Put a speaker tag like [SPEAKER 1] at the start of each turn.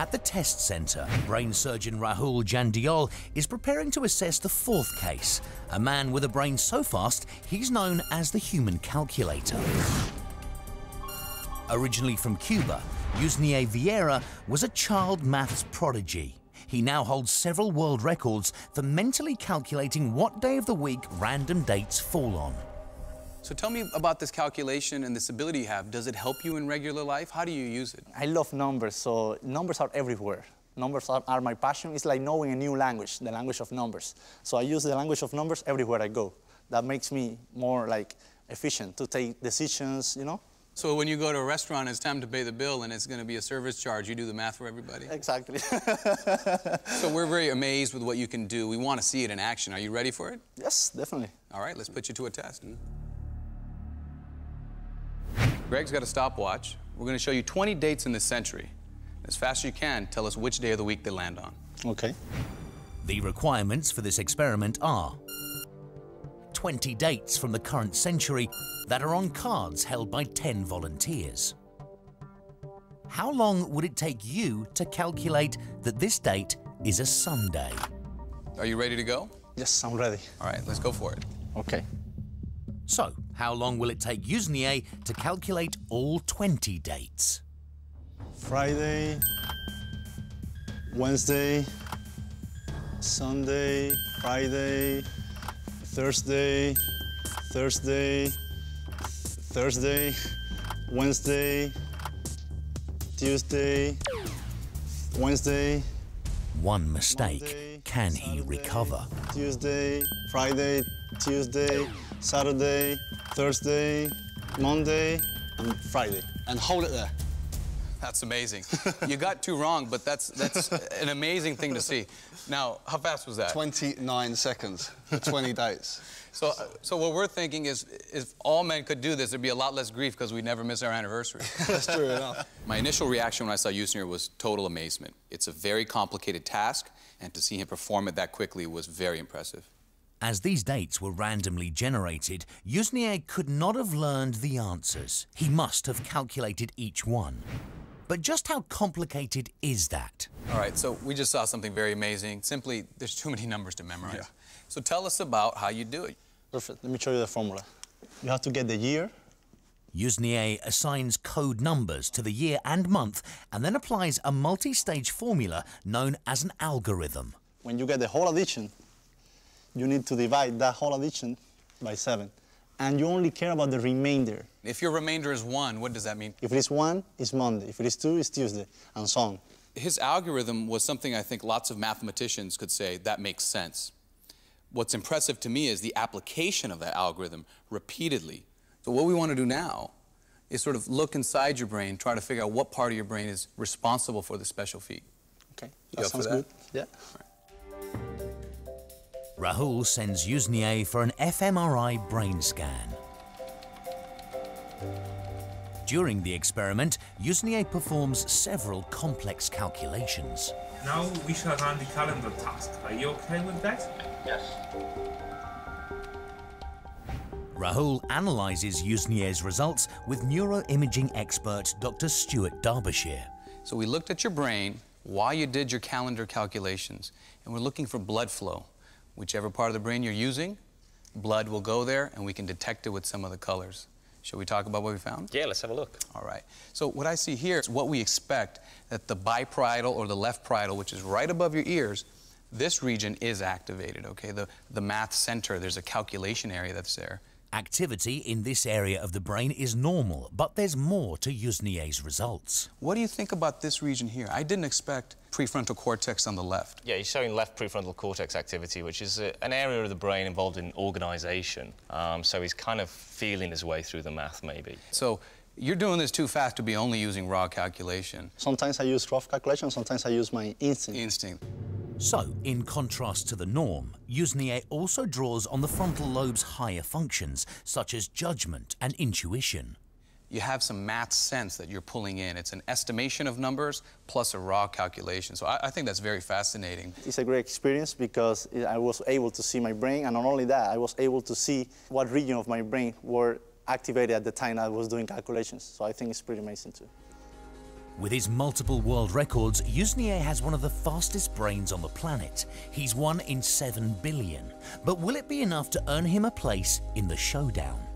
[SPEAKER 1] At the test centre, brain surgeon Rahul Jandial is preparing to assess the fourth case, a man with a brain so fast he's known as the human calculator. Originally from Cuba, Yusnier Viera was a child maths prodigy. He now holds several world records for mentally calculating what day of the week random dates fall on.
[SPEAKER 2] So tell me about this calculation and this ability you have. Does it help you in regular life? How do you use it?
[SPEAKER 3] I love numbers, so numbers are everywhere. Numbers are, are, my passion. It's like knowing a new language, the language of numbers. So I use the language of numbers everywhere I go. That makes me more like efficient to take decisions, you know?
[SPEAKER 2] So when you go to a restaurant, it's time to pay the bill and it's going to be a service charge. You do the math for everybody.
[SPEAKER 3] Exactly.
[SPEAKER 2] so we're very amazed with what you can do. We want to see it in action. Are you ready for it?
[SPEAKER 3] Yes, definitely.
[SPEAKER 2] All right, let's put you to a test. Greg's got a stopwatch. We're going to show you 20 dates in this century. As fast as you can, tell us which day of the week they land on.
[SPEAKER 3] Okay.
[SPEAKER 1] The requirements for this experiment are 20 dates from the current century that are on cards held by 10 volunteers. How long would it take you to calculate that this date is a Sunday?
[SPEAKER 2] Are you ready to go?
[SPEAKER 3] Yes, I'm ready.
[SPEAKER 2] All right, let's go for it.
[SPEAKER 3] Okay.
[SPEAKER 1] So, how long will it take Yusnier to calculate all 20 dates?
[SPEAKER 3] Friday, Wednesday, Sunday, Friday, Thursday, Thursday, Thursday, Wednesday, Tuesday, Wednesday.
[SPEAKER 1] One mistake.
[SPEAKER 3] Monday,
[SPEAKER 1] Can he recover?
[SPEAKER 3] Tuesday, Friday, Tuesday, Saturday, Thursday, Monday, and Friday. And hold it there.
[SPEAKER 2] That's amazing. you got two wrong, but that's that's an amazing thing to see. Now, how fast was that?
[SPEAKER 4] 29 seconds for 20 dates.
[SPEAKER 2] So, so what we're thinking is, if all men could do this, there'd be a lot less grief because we'd never miss our anniversary.
[SPEAKER 4] That's true enough.
[SPEAKER 2] My initial reaction when I saw Yusnier was total amazement. It's a very complicated task, and to see him perform it that quickly was very impressive.
[SPEAKER 1] As these dates were randomly generated, Yusnier could not have learned the answers. He must have calculated each one. But just how complicated is that?
[SPEAKER 2] All right, so we just saw something very amazing. Simply, there's too many numbers to memorize.
[SPEAKER 4] Yeah.
[SPEAKER 2] So tell us about how you do it.
[SPEAKER 3] Perfect. Let me show you the formula. You have to get the year,
[SPEAKER 1] Yusnier assigns code numbers to the year and month and then applies a multi-stage formula known as an algorithm.
[SPEAKER 3] when you get the whole addition, you need to divide that whole addition by seven. And you only care about the remainder.
[SPEAKER 2] If your remainder is one, what does that mean?
[SPEAKER 3] If it is one, it's Monday. If it is two, it's Tuesday, and so on.
[SPEAKER 2] His algorithm was something I think lots of mathematicians could say that makes sense. What's impressive to me is the application of that algorithm repeatedly. So what we want to do now is sort of look inside your brain, try to figure out what part of your brain is responsible for the special feat.
[SPEAKER 3] Okay, that
[SPEAKER 2] up
[SPEAKER 3] sounds
[SPEAKER 2] that?
[SPEAKER 3] good. Yeah.
[SPEAKER 1] Rahul sends Yusnier for an fMRI brain scan. During the experiment, Yusnier performs several complex calculations.
[SPEAKER 5] Now we shall run the calendar task. Are you okay with that? Yes.
[SPEAKER 1] Rahul analyzes Yusnier's results with neuroimaging expert Dr. Stuart Derbyshire.
[SPEAKER 2] So we looked at your brain while you did your calendar calculations, and we're looking for blood flow. Whichever part of the brain you're using, blood will go there, and we can detect it with some of the colors. Shall we talk about what we found?
[SPEAKER 6] Yeah, let's have a look.
[SPEAKER 2] All right. So what I see here is what we expect that the biparietal or the left parietal, which is right above your ears, this region is activated, okay? The, the math center, there's a calculation area that's there.
[SPEAKER 1] Activity in this area of the brain is normal, but there's more to Yusnier's results.
[SPEAKER 2] What do you think about this region here? I didn't expect prefrontal cortex on the left.
[SPEAKER 6] Yeah, he's showing left prefrontal cortex activity, which is a, an area of the brain involved in organisation. Um, so he's kind of feeling his way through the math, maybe.
[SPEAKER 2] So you're doing this too fast to be only using raw calculation.
[SPEAKER 3] Sometimes I use rough calculation, sometimes I use my instinct.
[SPEAKER 2] Instinct.
[SPEAKER 1] So, in contrast to the norm, Yusnier also draws on the frontal lobe's higher functions, such as judgment and intuition.
[SPEAKER 2] You have some math sense that you're pulling in. It's an estimation of numbers plus a raw calculation. So I, I think that's very fascinating.
[SPEAKER 3] It's a great experience because I was able to see my brain, and not only that, I was able to see what region of my brain were activated at the time I was doing calculations. So I think it's pretty amazing too.
[SPEAKER 1] With his multiple world records, Yusnier has one of the fastest brains on the planet. He's one in 7 billion. But will it be enough to earn him a place in the showdown?